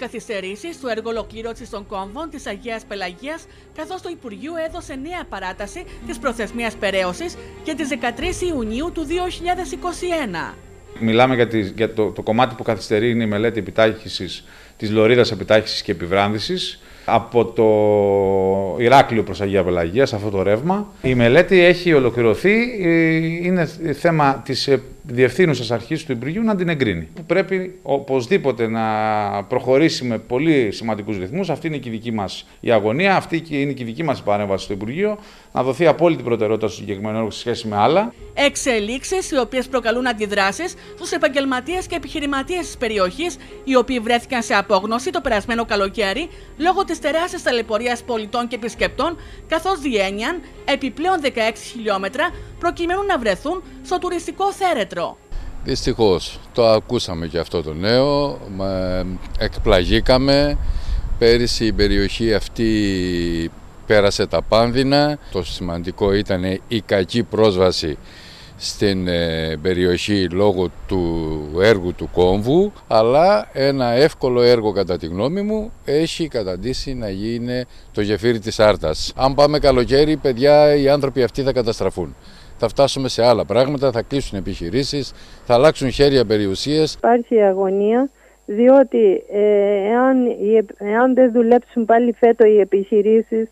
καθυστερήσεις του έργου ολοκλήρωση των κόμβων της Αγίας Πελαγίας, καθώς το Υπουργείο έδωσε νέα παράταση της προθεσμίας περαίωσης και τις 13 Ιουνίου του 2021. Μιλάμε για, για το, το κομμάτι που καθυστερεί είναι η μελέτη επιτάχυσης της λωρίδας επιτάχυσης και επιβράνδυσης από το Ηράκλειο προς Αγία Πελαγίας, σε αυτό το ρεύμα. Η μελέτη έχει ολοκληρωθεί, ε, είναι θέμα της διευθύνουσα αρχής του Υπουργείου να την εγκρίνει. Πρέπει οπωσδήποτε να προχωρήσει με πολύ σημαντικούς ρυθμούς. Αυτή είναι και η δική μας η αγωνία, αυτή είναι και η δική μας παρέμβαση στο Υπουργείο. Να δοθεί απόλυτη προτεραιότητα στο συγκεκριμένο έργο σε σχέση με άλλα. Εξελίξεις οι οποίες προκαλούν αντιδράσεις στους επαγγελματίες και επιχειρηματίες της περιοχής, οι οποίοι βρέθηκαν σε απόγνωση το περασμένο καλοκαίρι λόγω της τεράστιας ταλαιπωρίας πολιτών και επισκεπτών, καθώς διένιαν επιπλέον 16 χιλιόμετρα προκειμένου να βρεθούν στο τουριστικό θέρετρο. Δυστυχώς, το ακούσαμε και αυτό το νέο, εκπλαγήκαμε. Πέρυσι η περιοχή αυτή πέρασε τα πάνδυνα. Το σημαντικό ήταν η κακή πρόσβαση στην ε, περιοχή λόγω του έργου του κόμβου αλλά ένα εύκολο έργο κατά τη γνώμη μου έχει καταντήσει να γίνει το γεφύρι της Άρτας. Αν πάμε καλοκαίρι παιδιά οι άνθρωποι αυτοί θα καταστραφούν θα φτάσουμε σε άλλα πράγματα, θα κλείσουν επιχειρήσεις, θα αλλάξουν χέρια περιουσίες. Υπάρχει αγωνία διότι ε, εάν, εάν δεν δουλέψουν πάλι φέτο οι επιχειρήσεις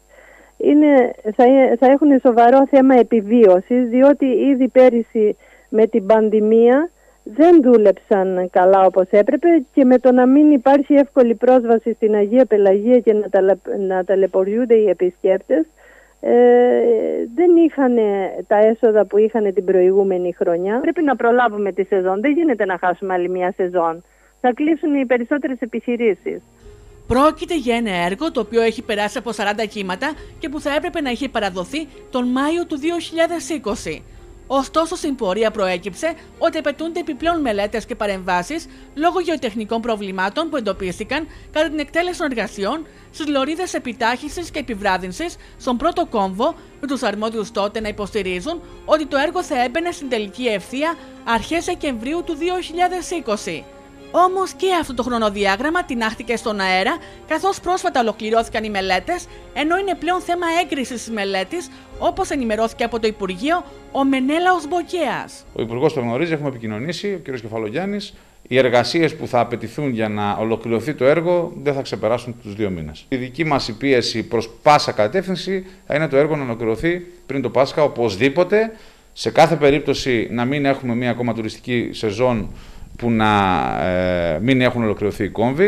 είναι, θα, θα έχουν σοβαρό θέμα επιβίωσης διότι ήδη πέρυσι με την πανδημία δεν δούλεψαν καλά όπως έπρεπε και με το να μην υπάρχει εύκολη πρόσβαση στην Αγία Πελαγία και να, τα, να ταλαιπωριούνται οι επισκέπτες ε, δεν είχαν τα έσοδα που είχαν την προηγούμενη χρονιά. Πρέπει να προλάβουμε τη σεζόν. Δεν γίνεται να χάσουμε άλλη μια σεζόν. Θα κλείσουν οι περισσότερες επιχειρήσεις. Πρόκειται για ένα έργο το οποίο έχει περάσει από 40 κύματα και που θα έπρεπε να είχε παραδοθεί τον Μάιο του 2020. Ωστόσο, στην πορεία προέκυψε ότι απαιτούνται επιπλέον μελέτες και παρεμβάσεις λόγω γεωτεχνικών προβλημάτων που εντοπίστηκαν κατά την εκτέλεση των εργασιών στις λωρίδες επιτάχυνσης και επιβράδυνσης στον πρώτο κόμβο, με τους αρμόδιους τότε να υποστηρίζουν ότι το έργο θα έμπαινε στην τελική ευθεία αρχές Δεκεμβρίου του 2020. Όμως και αυτό το χρονοδιάγραμμα τεινάχτηκε στον αέρα, καθώς πρόσφατα ολοκληρώθηκαν οι μελέτες, ενώ είναι πλέον θέμα έγκρισης της μελέτης, όπως ενημερώθηκε από το Υπουργείο ο Μενέλαος Μποκέας. Ο Υπουργός το γνωρίζει, έχουμε επικοινωνήσει, ο κ. Κεφαλογιάννης. Οι εργασίες που θα απαιτηθούν για να ολοκληρωθεί το έργο δεν θα ξεπεράσουν τους δύο μήνες. Η δική μας πίεση προς πάσα κατεύθυνση θα είναι το έργο να ολοκληρωθεί πριν το Πάσχα οπωσδήποτε. Σε κάθε περίπτωση να μην έχουμε μία ακόμα τουριστική σεζόν που να ε, μην έχουν ολοκληρωθεί οι κόμβοι.